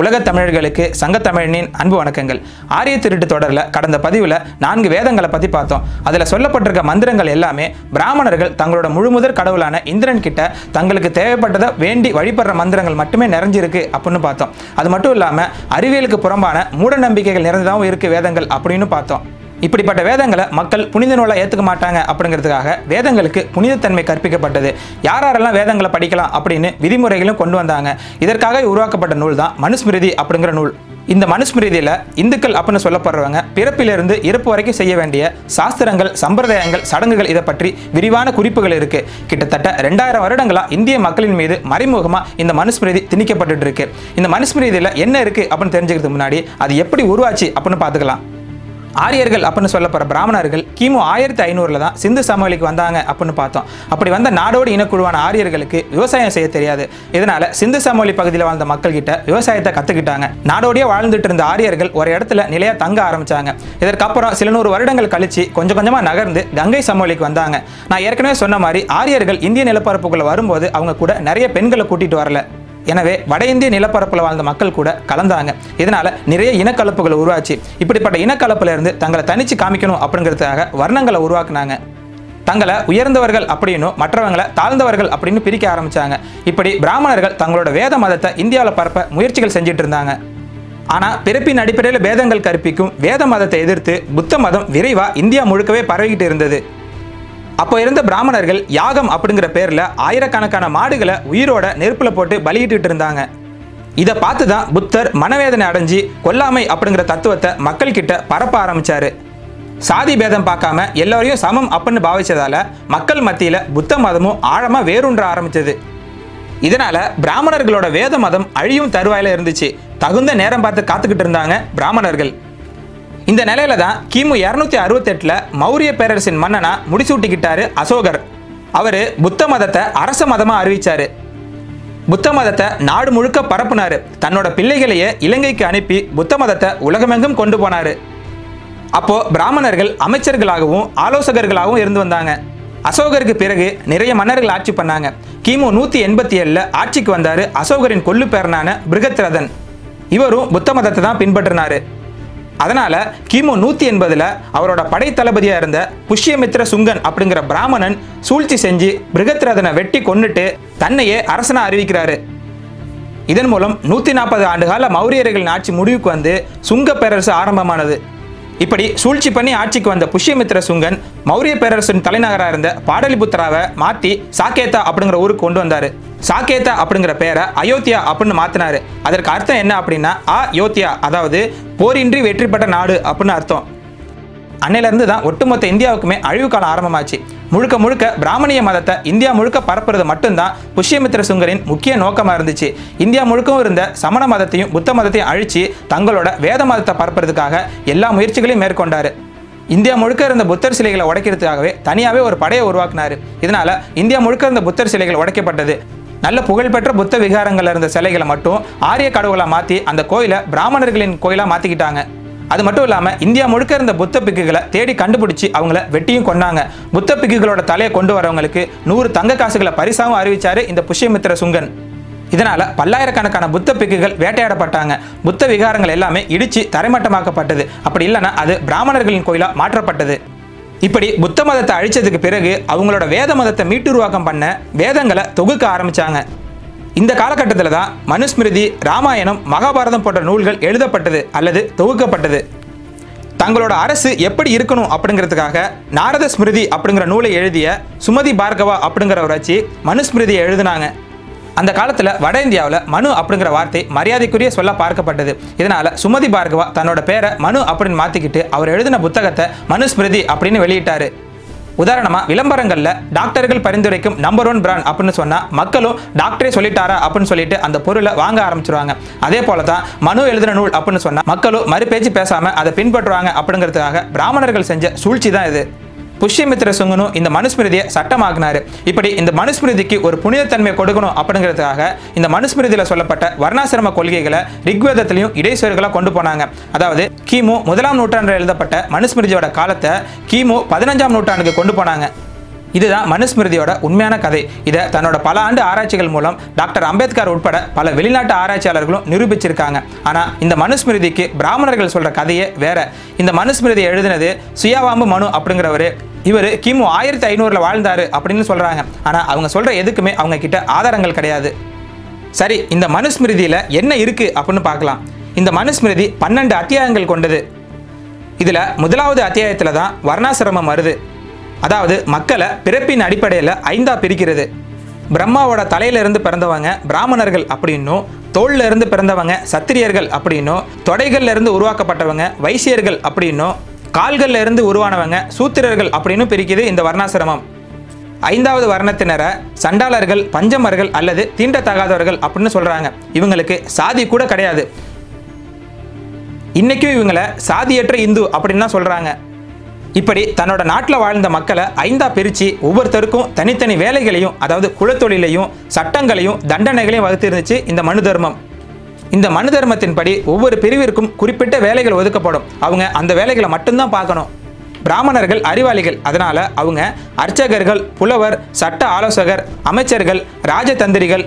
உலகத் தமிழர்களுக்கு சங்கத்தமிழனின் அன்பு வணக்கங்கள். ஆரிய திருட்டு தொடரில் கடந்த பதிவில் நான்கு வேதங்களை பற்றி பார்த்தோம். அதில் சொல்லப்பட்டிருக்க மந்திரங்கள் எல்லாமே பிராமணர்கள் தங்களோட முழுமுதற் கடவுளான இந்திரன் கிட்ட தங்களுக்கு தேவைப்பட்டதை வேண்டி வழிபடுற மந்திரங்கள் மட்டுமே நிறைஞ்சிருக்கு அப்படின்னு பார்த்தோம். அது மட்டும் இல்லாமல் அறிவியலுக்கு புறம்பான மூட நம்பிக்கைகள் நிறைந்ததாகவும் இருக்கு வேதங்கள் அப்படின்னு பார்த்தோம். இப்படிப்பட்ட வேதங்களை மக்கள் புனித நூலாக ஏற்றுக்க மாட்டாங்க அப்படிங்கிறதுக்காக வேதங்களுக்கு புனிதத்தன்மை கற்பிக்கப்பட்டது. யார் யாரெல்லாம் வேதங்களை படிக்கலாம் அப்படின்னு விதிமுறைகளும் கொண்டு வந்தாங்க. இதற்காக உருவாக்கப்பட்ட நூல் தான் மனுஸ்மிருதி அப்படிங்கிற நூல். இந்த மனுஸ்மிருதியில் இந்துக்கள் அப்படின்னு சொல்லப்படுறவங்க பிறப்பிலிருந்து இறப்பு வரைக்கும் செய்ய வேண்டிய சாஸ்திரங்கள் சம்பிரதாயங்கள் சடங்குகள் இதை பற்றி விரிவான குறிப்புகள் இருக்கு. கிட்டத்தட்ட ரெண்டாயிரம் வருடங்களாக இந்திய மக்களின் மீது மறைமுகமாக இந்த மனுஸ்மிருதி திணிக்கப்பட்டுட்டு இருக்கு. இந்த மனுஸ்மிருதியில் என்ன இருக்கு அப்படின்னு தெரிஞ்சுக்கிறதுக்கு முன்னாடி அது எப்படி உருவாச்சு அப்படின்னு பார்த்துக்கலாம். ஆரியர்கள் அப்படின்னு சொல்லப்படுற பிராமணர்கள் கிமு ஆயிரத்தி ஐநூறுல தான் சிந்து சமவெளிக்கு வந்தாங்க அப்படின்னு பார்த்தோம். அப்படி வந்த நாடோடு இனக்குழுவான ஆரியர்களுக்கு விவசாயம் செய்ய தெரியாது. இதனால சிந்து சமவெளி பகுதியில் வாழ்ந்த மக்கள் கிட்ட விவசாயத்தை கத்துக்கிட்டாங்க. நாடோடியே வாழ்ந்துட்டு இருந்த ஆரியர்கள் ஒரு இடத்துல நிலையா தங்க ஆரம்பிச்சாங்க. இதற்கப்புறம் சில நூறு வருடங்கள் கழிச்சு கொஞ்சம் கொஞ்சமா நகர்ந்து கங்கை சமவெளிக்கு வந்தாங்க. நான் ஏற்கனவே சொன்ன மாதிரி ஆரியர்கள் இந்திய நிலப்பரப்புக்குள்ள வரும்போது அவங்க கூட நிறைய பெண்களை கூட்டிட்டு வரல. எனவே வட இந்திய நிலப்பரப்பில் வாழ்ந்த மக்கள் கூட கலந்தாங்க. இதனால நிறைய இனக்கலப்புகள் உருவாச்சு. இப்படிப்பட்ட இனக்கலப்புல இருந்து தங்களை தனிச்சு காமிக்கணும் அப்படிங்கிறதுக்காக வர்ணங்களை உருவாக்குனாங்க. தங்களை உயர்ந்தவர்கள் அப்படின்னும் மற்றவங்களை தாழ்ந்தவர்கள் அப்படின்னு பிரிக்க ஆரம்பிச்சாங்க. இப்படி பிராமணர்கள் தங்களோட வேத மதத்தை இந்தியாவில் பரப்ப முயற்சிகள் செஞ்சுட்டு இருந்தாங்க. ஆனால் பிறப்பின் அடிப்படையில் வேதங்கள் கற்பிக்கும் வேத மதத்தை எதிர்த்து புத்த மதம் விரைவாக இந்தியா முழுக்கவே பரவிக்கிட்டு இருந்தது. அப்போ இருந்த பிராமணர்கள் யாகம் அப்படிங்கிற பேரில் ஆயிரக்கணக்கான மாடுகளை உயிரோட நெருப்பில் போட்டு பலியிட்டு இருந்தாங்க. இதை பார்த்து தான் புத்தர் மனவேதனை அடைஞ்சு கொல்லாமை அப்படிங்கிற தத்துவத்தை மக்கள் கிட்ட பரப்ப ஆரம்பிச்சாரு. சாதி பேதம் பார்க்காம எல்லாரையும் சமம் அப்படின்னு பாவிச்சதால மக்கள் மத்தியில் புத்த மதமும் ஆழமாக வேறுன்ற ஆரம்பிச்சது. இதனால பிராமணர்களோட வேத மதம் அழியும் தருவாயில இருந்துச்சு. தகுந்த நேரம் பார்த்து காத்துக்கிட்டு இருந்தாங்க பிராமணர்கள். இந்த நிலையில தான் கிமு இரநூத்தி அறுபத்தெட்டில் மௌரிய பேரரசின் மன்னனா முடிசூட்டிக்கிட்டாரு அசோகர். அவரு புத்த மதத்தை அரச மதமா அறிவிச்சாரு. புத்த மதத்தை நாடு முழுக்க பரப்புனாரு. தன்னோட பிள்ளைகளையே இலங்கைக்கு அனுப்பி புத்த மதத்தை உலகமெங்கும் கொண்டு போனாரு. அப்போ பிராமணர்கள் அமைச்சர்களாகவும் ஆலோசகர்களாகவும் இருந்து வந்தாங்க. அசோகருக்கு பிறகு நிறைய மன்னர்கள் ஆட்சி பண்ணாங்க. கிமு நூத்தி எண்பத்தி ஏழுல ஆட்சிக்கு வந்தாரு அசோகரின் கொல்லு பேரனான பிருகத்ரதன். இவரும் புத்த மதத்தை தான் பின்பற்றினாரு. அதனால கிமு நூத்தி எண்பதுல அவரோட படை தளபதியா இருந்த புஷ்யமித்ர சுங்கன் அப்படிங்கிற பிராமணன் சூழ்ச்சி செஞ்சு பிருகத்ரதனை வெட்டி கொன்னுட்டு தன்னையே அரசனா அறிவிக்கிறாரு. இதன் மூலம் நூற்றி நாற்பது ஆண்டுகால மௌரியர்களின் ஆட்சி முடிவுக்கு வந்து சுங்க பேரரசு ஆரம்பமானது. இப்படி சூழ்ச்சி பண்ணி ஆட்சிக்கு வந்த புஷ்யமித்ர சுங்கன் மௌரிய பேரரசின் தலைநகராக இருந்த பாடலிபுத்திராவை மாற்றி சாக்கேதா அப்படிங்கிற ஊருக்கு கொண்டு வந்தார். சாக்கேதா அப்படிங்கிற பேரை அயோத்தியா அப்படின்னு மாற்றினாரு அதற்கு அர்த்தம் என்ன அப்படின்னா ஆ யோத்தியா அதாவது போரின்றி வெற்றி பெற்ற நாடு அப்படின்னு அர்த்தம். அன்னையிலேருந்து தான் ஒட்டுமொத்த இந்தியாவுக்குமே அழிவு காலம் ஆரம்பமாச்சு. முழுக்க முழுக்க பிராமணிய மதத்தை இந்தியா முழுக்க பரப்புறது மட்டும்தான் புஷ்யமித்ர சுங்கரின் முக்கிய நோக்கமாக இருந்துச்சு. இந்தியா முழுக்கவும் இருந்த சமண மதத்தையும் புத்த மதத்தையும் அழிச்சு தங்களோட வேத மதத்தை பரப்புறதுக்காக எல்லா முயற்சிகளையும் மேற்கொண்டார். இந்தியா முழுக்க இருந்த புத்தர் சிலைகளை உடைக்கிறதுக்காகவே தனியாகவே ஒரு படையை உருவாக்குனாரு. இதனால இந்தியா முழுக்க இருந்த புத்தர் சிலைகள் உடைக்கப்பட்டது. நல்ல புகழ்பெற்ற புத்த விகாரங்களில் இருந்த சிலைகளை மட்டும் ஆரிய கடவுளாக மாற்றி அந்த கோயிலை பிராமணர்களின் கோயிலாக மாற்றிக்கிட்டாங்க அது மட்டும் இல்லாமல் இந்தியா முழுக்க இருந்த புத்த பிக்குகளை தேடி கண்டுபிடிச்சி அவங்கள வெட்டியும் கொண்டாங்க புத்த பிக்குகளோட தலையை கொண்டு வரவங்களுக்கு நூறு தங்க காசுகளை பரிசாவும் அறிவிச்சாரு இந்த புஷ்யமித்ர சுங்கன். இதனால பல்லாயிரக்கணக்கான புத்த பிக்குகள் வேட்டையாடப்பட்டாங்க. புத்த விகாரங்கள் எல்லாமே இடிச்சு தரைமட்டமாக்கப்பட்டது. அப்படி இல்லைன்னா அது பிராமணர்களின் கோயிலாக மாற்றப்பட்டது. இப்படி புத்த மதத்தை அழிச்சதுக்கு பிறகு அவங்களோட வேத மதத்தை மீட்டுருவாக்கம் பண்ண வேதங்களை தொகுக்க ஆரம்பிச்சாங்க. இந்த காலகட்டத்தில் தான் மனுஸ்மிருதி ராமாயணம் மகாபாரதம் போன்ற நூல்கள் எழுதப்பட்டது அல்லது தொகுக்கப்பட்டது. தங்களோட அரசு எப்படி இருக்கணும் அப்படிங்கிறதுக்காக நாரத ஸ்மிருதி அப்படிங்கிற நூலை எழுதிய சுமதி பார்கவா அப்படிங்கிறவரை வச்சு மனுஸ்மிருதியை எழுதினாங்க. அந்த காலத்தில் வட இந்தியாவில் மனு அப்படிங்கிற வார்த்தை மரியாதைக்குரிய சொல்ல பார்க்கப்பட்டது. இதனால் சுமதி பார்கவா தன்னோட பேரை மனு அப்படின்னு மாற்றிக்கிட்டு அவர் எழுதின புத்தகத்தை மனுஸ்மிருதி அப்படின்னு வெளியிட்டார். உதாரணமா விளம்பரங்கள்ல டாக்டர்கள் பரிந்துரைக்கும் நம்பர் ஒன் பிராண்ட் அப்படின்னு சொன்னா மக்களும் டாக்டரே சொல்லிட்டாரா அப்படின்னு சொல்லிட்டு அந்த பொருளை வாங்க ஆரம்பிச்சிருவாங்க. அதே போல தான் மனு எழுதின நூல் அப்படின்னு சொன்னா மக்களும் மறுபேச்சு பேசாம அதை பின்பற்றுவாங்க அப்படிங்கிறதுக்காக பிராமணர்கள் செஞ்ச சூழ்ச்சி தான் இது. புஷ்யமித்ர சுங்கனும் இந்த மனுஸ்மிருதியை சட்டமாக்குனாரு. இப்படி இந்த மனுஸ்மிருதிக்கு ஒரு புனிதத்தன்மை கொடுக்கணும் அப்படிங்கிறதுக்காக இந்த மனுஸ்மிருதியில் சொல்லப்பட்ட வர்ணாசிரம கொள்கைகளை ரிக்வேதத்திலையும் இடைசுவர்களாக கொண்டு போனாங்க. அதாவது கிமு முதலாம் நூற்றாண்டில் எழுதப்பட்ட மனுஸ்மிருதியோட காலத்தை கிமு பதினஞ்சாம் நூற்றாண்டுக்கு கொண்டு போனாங்க. இதுதான் மனுஸ்மிருதியோட உண்மையான கதை. இதை தன்னோட பல ஆண்டு ஆராய்ச்சிகள் மூலம் டாக்டர் அம்பேத்கர் உட்பட பல வெளிநாட்டு ஆராய்ச்சியாளர்களும் நிரூபிச்சிருக்காங்க. ஆனால் இந்த மனுஸ்மிருதிக்கு பிராமணர்கள் சொல்ற கதையே வேற. இந்த மனுஸ்மிருதி எழுதினது சுயாவாம்பு மனு அப்படிங்கிறவர் இவர் கிமு ஆயிரத்தி ஐநூறில் வாழ்ந்தாரு அப்படின்னு சொல்கிறாங்க ஆனால் அவங்க சொல்கிற எதுக்குமே அவங்க கிட்ட ஆதாரங்கள் கிடையாது. சரி இந்த மனுஸ்மிருதியில் என்ன இருக்குது அப்படின்னு பார்க்கலாம். இந்த மனுஸ்மிருதி பன்னெண்டு அத்தியாயங்கள் கொண்டது. இதில் முதலாவது அத்தியாயத்தில் தான் வர்ணாசிரமம் வருது. அதாவது மக்களை பிறப்பின் அடிப்படையில் ஐந்தா பிரிக்கிறது. பிரம்மாவோட தலையிலிருந்து பிறந்தவங்க பிராமணர்கள் அப்படின்னும் தோல்ல இருந்து பிறந்தவங்க சத்திரியர்கள் அப்படின்னும் தொடைகள்ல இருந்து உருவாக்கப்பட்டவங்க வைசியர்கள் அப்படின்னும் கால்கள்ல இருந்து உருவானவங்க சூத்திரர்கள் அப்படின்னு பிரிக்குது இந்த வர்ணாசிரமம். ஐந்தாவது வர்ணத்தினரை சண்டாளர்கள் பஞ்சமர்கள் அல்லது தீண்டத்தகாதவர்கள் அப்படின்னு சொல்றாங்க. இவங்களுக்கு சாதி கூட கிடையாது. இன்னைக்கும் இவங்களை சாதியற்ற இந்து அப்படின்னு தான் சொல்றாங்க. இப்படி தன்னோட நாட்டில் வாழ்ந்த மக்களை ஐந்தா பிரித்து ஒவ்வொருத்தருக்கும் தனித்தனி வேலைகளையும் அதாவது குலத்தொழிலையும் சட்டங்களையும் தண்டனைகளையும் வகுத்து இருந்துச்சு இந்த மனு தர்மம். இந்த மனு தர்மத்தின்படி ஒவ்வொரு பிரிவிற்கும் குறிப்பிட்ட வேலைகள் ஒதுக்கப்படும். அவங்க அந்த வேலைகளை மட்டும்தான் பார்க்கணும். பிராமணர்கள் அறிவாளிகள். அதனால அவங்க அர்ச்சகர்கள் புலவர் சட்ட ஆலோசகர் அமைச்சர்கள் ராஜதந்திரிகள்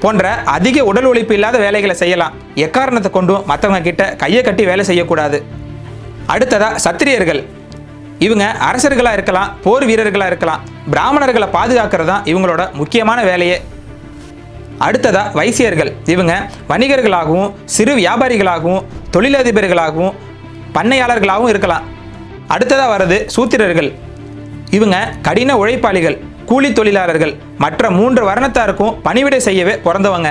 போன்ற அதிக உடல் உழைப்பு இல்லாத வேலைகளை செய்யலாம். எக்காரணத்தை கொண்டும் மற்றவங்க கிட்ட கையை கட்டி வேலை செய்யக்கூடாது. அடுத்ததா சத்திரியர்கள். இவங்க அரசர்களாக இருக்கலாம் போர் வீரர்களாக இருக்கலாம். பிராமணர்களை பாதுகாக்கிறது தான் இவங்களோட முக்கியமான வேலையே. அடுத்ததாக வைசியர்கள். இவங்க வணிகர்களாகவும் சிறு வியாபாரிகளாகவும் தொழிலதிபர்களாகவும் பண்ணையாளர்களாகவும் இருக்கலாம். அடுத்ததாக வர்றது சூத்திரர்கள். இவங்க கடின உழைப்பாளிகள் கூலி தொழிலாளர்கள். மற்ற மூன்று வர்ணத்தாருக்கும் பணிவிடை செய்யவே பிறந்தவங்க.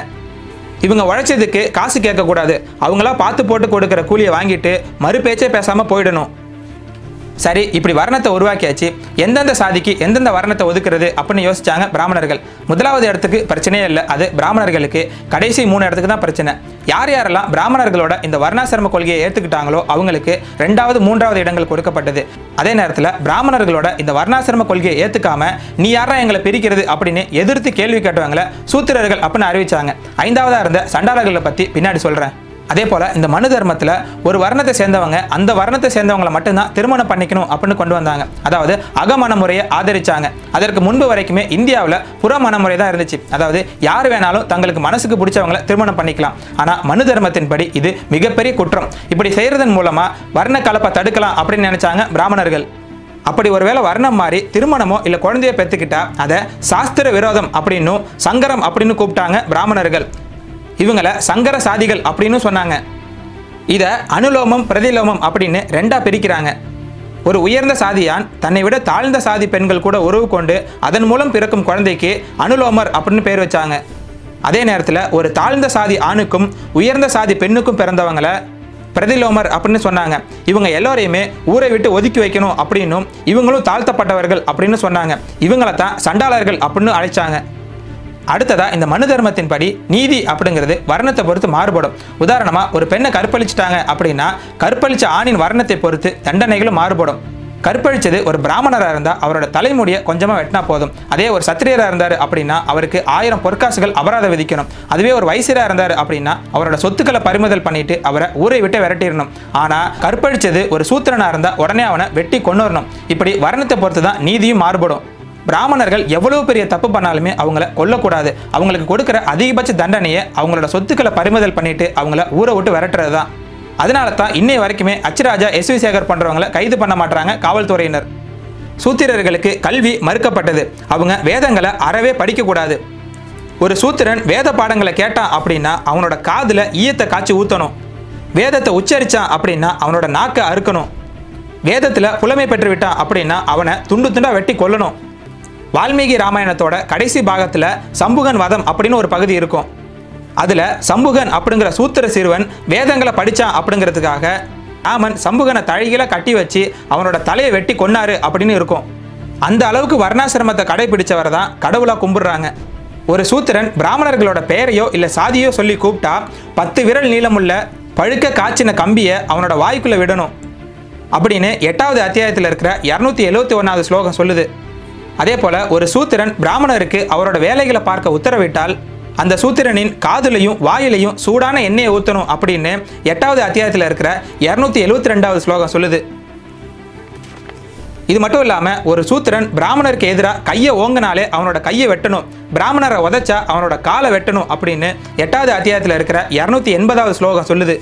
இவங்க உழைச்சதுக்கு காசு கேட்கக்கூடாது. அவங்களா பார்த்து போட்டு கொடுக்குற கூலியை வாங்கிட்டு மறுபேச்சே பேசாமல் போயிடணும். சரி இப்படி வர்ணத்தை உருவாக்கியாச்சு. எந்தெந்த சாதிக்கு எந்தெந்த வர்ணத்தை ஒதுக்குறது அப்படின்னு யோசிச்சாங்க பிராமணர்கள். முதலாவது இடத்துக்கு பிரச்சனையே இல்லை அது பிராமணர்களுக்கு. கடைசி மூணு இடத்துக்கு தான் பிரச்சனை. யார் யாரெல்லாம் பிராமணர்களோட இந்த வர்ணாசிரம கொள்கையை ஏற்றுக்கிட்டாங்களோ அவங்களுக்கு ரெண்டாவது மூன்றாவது இடங்கள் கொடுக்கப்பட்டது. அதே நேரத்தில் பிராமணர்களோட இந்த வர்ணாசிரம கொள்கையை ஏற்றுக்காம நீ யாரா எங்களை பிரிக்கிறது அப்படின்னு எதிர்த்து கேள்வி கேட்டவங்களை சூத்திரர்கள் அப்படின்னு அறிவிச்சாங்க. ஐந்தாவதாக இருந்த சண்டாளர்களை பற்றி பின்னாடி சொல்கிறேன் அதே போல இந்த மனு தர்மத்தில் ஒரு வர்ணத்தை சேர்ந்தவங்க அந்த வர்ணத்தை சேர்ந்தவங்களை மட்டும்தான் திருமணம் பண்ணிக்கணும் அப்படின்னு கொண்டு வந்தாங்க. அதாவது அகமண முறையை ஆதரிச்சாங்க. அதற்கு முன்பு வரைக்குமே இந்தியாவில் புற மனமுறை தான் இருந்துச்சு. அதாவது யார் வேணாலும் தங்களுக்கு மனசுக்கு பிடிச்சவங்களை திருமணம் பண்ணிக்கலாம். ஆனால் மனு தர்மத்தின்படி இது மிகப்பெரிய குற்றம். இப்படி செய்யறதன் மூலமா வர்ண கலப்பை தடுக்கலாம் அப்படின்னு நினைச்சாங்க பிராமணர்கள். அப்படி ஒருவேளை வர்ணம் மாறி திருமணமோ இல்லை குழந்தைய பெற்றுக்கிட்டா அதை சாஸ்திர விரோதம் அப்படின்னும் சங்கரம் அப்படின்னு கூப்பிட்டாங்க பிராமணர்கள். இவங்களை சங்கர சாதிகள் அப்படின்னு சொன்னாங்க. இதை அனுலோமம் பிரதிலோமம் அப்படின்னு ரெண்டாக பிரிக்கிறாங்க. ஒரு உயர்ந்த சாதியான் தன்னை விட தாழ்ந்த சாதி பெண்கள் கூட உறவு கொண்டு அதன் மூலம் பிறக்கும் குழந்தைக்கு அனுலோமர் அப்படின்னு பேர் வச்சாங்க. அதே நேரத்தில் ஒரு தாழ்ந்த சாதி ஆணுக்கும் உயர்ந்த சாதி பெண்ணுக்கும் பிறந்தவங்களை பிரதிலோமர் அப்படின்னு சொன்னாங்க. இவங்க எல்லோரையுமே ஊரை விட்டு ஒதுக்கி வைக்கணும் அப்படின்னும் இவங்களும் தாழ்த்தப்பட்டவர்கள் அப்படின்னு சொன்னாங்க. இவங்களை தான் சண்டாளர்கள் அப்படின்னு அழைச்சாங்க. அடுத்ததா இந்த மனு தர்மத்தின் படி நீதி அப்படிங்கிறது வர்ணத்தை பொறுத்து மாறுபடும். உதாரணமா ஒரு பெண்ணை கற்பழிச்சிட்டாங்க அப்படின்னா கற்பழிச்ச ஆணின் வர்ணத்தை பொறுத்து தண்டனைகளும் மாறுபடும். கற்பழிச்சது ஒரு பிராமணராக இருந்தால் அவரோட தலைமுடியை கொஞ்சமாக வெட்டினா போதும். அதே ஒரு சத்திரியராக இருந்தார் அப்படின்னா அவருக்கு ஆயிரம் பொற்காசுகள் அபராதம் விதிக்கணும். அதுவே ஒரு வைசியராக இருந்தார் அப்படின்னா அவரோட சொத்துக்களை பறிமுதல் பண்ணிட்டு அவரை ஊரை விட்டு விரட்டிடணும். ஆனால் கற்பழிச்சது ஒரு சூத்திரனாக இருந்தால் உடனே அவனை வெட்டி கொண்டு வரணும் இப்படி வர்ணத்தை பொறுத்து தான் நீதியும் மாறுபடும். பிராமணர்கள் எவ்வளவு பெரிய தப்பு பண்ணாலுமே அவங்கள கொல்லக்கூடாது. அவங்களுக்கு கொடுக்குற அதிகபட்ச தண்டனையை அவங்களோட சொத்துக்களை பறிமுதல் பண்ணிட்டு அவங்கள ஊரை விட்டு விரட்டுறது தான் அதனால தான் இன்னைய வரைக்குமே அச்சுராஜா எஸ் வி சேகர் பண்றவங்கள கைது பண்ண மாட்டாங்க காவல்துறையினர். சூத்திரர்களுக்கு கல்வி மறுக்கப்பட்டது. அவங்க வேதங்களை அறவே படிக்கக்கூடாது. ஒரு சூத்திரன் வேத பாடங்களை கேட்டான் அப்படின்னா அவனோட காதில் ஈயத்தை காய்ச்சி ஊற்றணும் வேதத்தை உச்சரித்தான் அப்படின்னா அவனோட நாக்கை அறுக்கணும். வேதத்தில் புலமை பெற்று விட்டான் அப்படின்னா அவனை துண்டு துண்டாக வெட்டி கொல்லணும். வால்மீகி ராமாயணத்தோட கடைசி பாகத்தில் சம்புகன் வதம் அப்படின்னு ஒரு பகுதி இருக்கும். அதில் சம்புகன் அப்படிங்கிற சூத்திர சிறுவன் வேதங்களை படித்தான் அப்படிங்கிறதுக்காக ராமன் சம்புகனை தழகில கட்டி வச்சு அவனோட தலையை வெட்டி கொன்னாரு அப்படின்னு இருக்கும். அந்த அளவுக்கு வர்ணாசிரமத்தை கடைபிடிச்சவர் தான் கடவுளாக கும்பிடுறாங்க. ஒரு சூத்திரன் பிராமணர்களோட பெயரையோ இல்லை சாதியோ சொல்லி கூப்பிட்டா பத்து விரல் நீளமுள்ள பழுக்க காய்ச்சின கம்பியை அவனோட வாய்க்குள்ளே விடணும். அப்படின்னு எட்டாவது அத்தியாயத்தில் இருக்கிற இரநூத்தி எழுவத்தி ஒன்றாவது ஸ்லோகம் சொல்லுது. அதே போல ஒரு சூத்திரன் பிராமணருக்கு அவரோட வேலைகளை பார்க்க உத்தரவிட்டால் அந்த சூத்திரனின் காதுலையும் வாயிலையும் சூடான எண்ணெயை ஊற்றணும் அப்படின்னு எட்டாவது அத்தியாயத்தில் இருக்கிற இரநூத்தி எழுபத்தி ரெண்டாவது ஸ்லோகம் சொல்லுது. இது மட்டும் இல்லாமல் ஒரு சூத்திரன் பிராமணருக்கு எதிராக கையை ஓங்கினாலே அவனோட கையை வெட்டணும். பிராமணரை உதைச்சா அவனோட காலை வெட்டணும் அப்படின்னு எட்டாவது அத்தியாயத்தில் இருக்கிற இரநூத்தி எண்பதாவது ஸ்லோகம் சொல்லுது.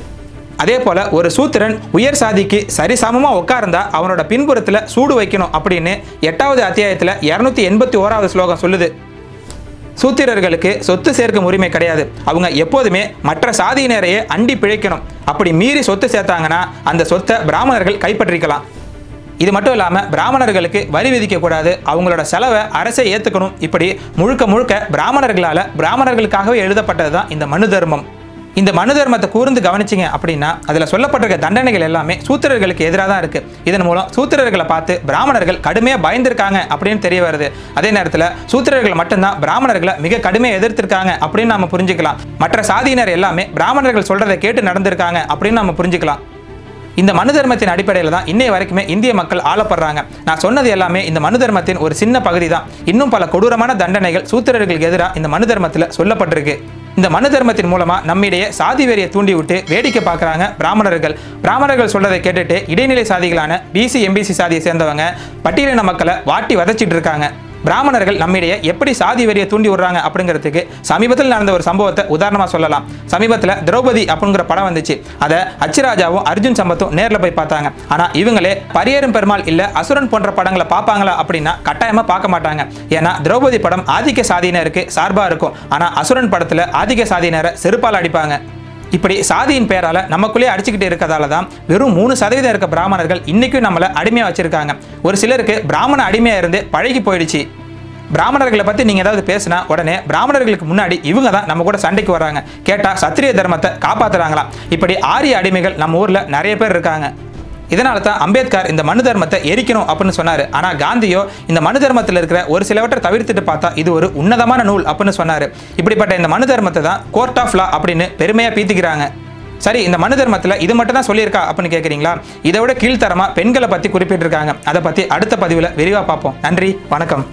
அதே போல ஒரு சூத்திரன் உயர் சாதிக்கு சரிசமமாக உட்கார்ந்தா அவனோட பின்புறத்தில் சூடு வைக்கணும் அப்படின்னு எட்டாவது அத்தியாயத்தில் இரநூத்தி எண்பத்தி ஓராவது ஸ்லோகம் சொல்லுது. சூத்திரர்களுக்கு சொத்து சேர்க்கும் உரிமை கிடையாது. அவங்க எப்போதுமே மற்ற சாதியினரையே அண்டி பிழைக்கணும். அப்படி மீறி சொத்து சேர்த்தாங்கன்னா அந்த சொத்தை பிராமணர்கள் கைப்பற்றிக்கலாம். இது மட்டும் இல்லாமல் பிராமணர்களுக்கு வரி விதிக்கக்கூடாது அவங்களோட செலவை அரசே ஏற்றுக்கணும் இப்படி முழுக்க முழுக்க பிராமணர்களால் பிராமணர்களுக்காகவே எழுதப்பட்டது தான் இந்த மனு தர்மம். இந்த மனு தர்மத்தை கூர்ந்து கவனிச்சிங்க அப்படின்னா அதில் சொல்லப்பட்டிருக்க தண்டனைகள் எல்லாமே சூத்திரர்களுக்கு எதிராக தான் இருக்குது இதன் மூலம் சூத்திரர்களை பார்த்து பிராமணர்கள் கடுமையாக பயந்துருக்காங்க அப்படின்னு தெரிய வருது. அதே நேரத்தில் சூத்திரர்கள் மட்டும்தான் பிராமணர்களை மிக கடுமையாக எதிர்த்திருக்காங்க அப்படின்னு நம்ம புரிஞ்சுக்கலாம். மற்ற சாதியினர் எல்லாமே பிராமணர்கள் சொல்றதை கேட்டு நடந்திருக்காங்க அப்படின்னு நம்ம புரிஞ்சுக்கலாம். இந்த மனு தர்மத்தின் அடிப்படையில் தான் இன்னைய வரைக்குமே இந்திய மக்கள் ஆளப்படுறாங்க. நான் சொன்னது எல்லாமே இந்த மனு தர்மத்தின் ஒரு சின்ன பகுதி தான் இன்னும் பல கொடூரமான தண்டனைகள் சூத்திரர்களுக்கு எதிராக இந்த மனு தர்மத்தில் சொல்லப்பட்டிருக்கு. இந்த மனு தர்மத்தின் மூலமா நம்மிடையே சாதி வெறியை தூண்டிவிட்டு வேடிக்கை பார்க்குறாங்க பிராமணர்கள். பிராமணர்கள் சொல்றதை கேட்டுட்டு இடைநிலை சாதிகளான பிசி எம்பிசி சாதியை சேர்ந்தவங்க பட்டியலின மக்களை வாட்டி வதச்சிட்டு இருக்காங்க. பிராமணர்கள் நம்மிடையே எப்படி சாதி வெறியை தூண்டி விடுறாங்க அப்படிங்கிறதுக்கு சமீபத்தில் நடந்த ஒரு சம்பவத்தை உதாரணமாக சொல்லலாம். சமீபத்தில் திரௌபதி அப்படிங்கிற படம் வந்துச்சு. அதை அச்சுராஜாவும் அர்ஜுன் சம்பத்தும் நேரில் போய் பார்த்தாங்க. ஆனால் இவங்களே பரியேறும் பெருமாள் இல்லை அசுரன் போன்ற படங்களை பார்ப்பாங்களா அப்படின்னா கட்டாயமாக பார்க்க மாட்டாங்க. ஏன்னா திரௌபதி படம் ஆதிக்க சாதியினருக்கு சார்பாக இருக்கும். ஆனால் அசுரன் படத்தில் ஆதிக்க சாதியினரை செருப்பால் அடிப்பாங்க. இப்படி சாதியின் பேரால நமக்குள்ளே அடிச்சுக்கிட்டு இருக்கிறதால தான் வெறும் மூணு சதவீதம் இருக்க பிராமணர்கள் இன்னைக்கும் நம்மளை அடிமையாக வச்சிருக்காங்க. ஒரு சிலருக்கு பிராமண அடிமையாக இருந்து பழகி போயிடுச்சு. பிராமணர்களை பற்றி நீங்கள் ஏதாவது பேசினா உடனே பிராமணர்களுக்கு முன்னாடி இவங்க தான் நம்ம கூட சண்டைக்கு வராங்க. கேட்டால் சத்திரிய தர்மத்தை காப்பாத்துறாங்களாம். இப்படி ஆரிய அடிமைகள் நம்ம ஊரில் நிறைய பேர் இருக்காங்க. இதனால தான் அம்பேத்கர் இந்த மனு தர்மத்தை எரிக்கணும் அப்படின்னு சொன்னார். ஆனால் காந்தியோ இந்த மனு தர்மத்தில் இருக்கிற ஒரு சிலவற்றை தவிர்த்துட்டு பார்த்தா இது ஒரு உன்னதமான நூல் அப்படின்னு சொன்னார். இப்படிப்பட்ட இந்த மனு தர்மத்தை தான் கோர்ட் ஆஃப் லா அப்படின்னு பெருமையாக பீத்திக்கிறாங்க. சரி இந்த மனு தர்மத்தில் இது மட்டும் தான் சொல்லியிருக்கா அப்படின்னு கேட்குறீங்களா இதை விட கீழ்த்தரமாக பெண்களை பற்றி குறிப்பிட்டிருக்காங்க. அதை பற்றி அடுத்த பதிவில் விரிவாக பார்ப்போம். நன்றி வணக்கம்.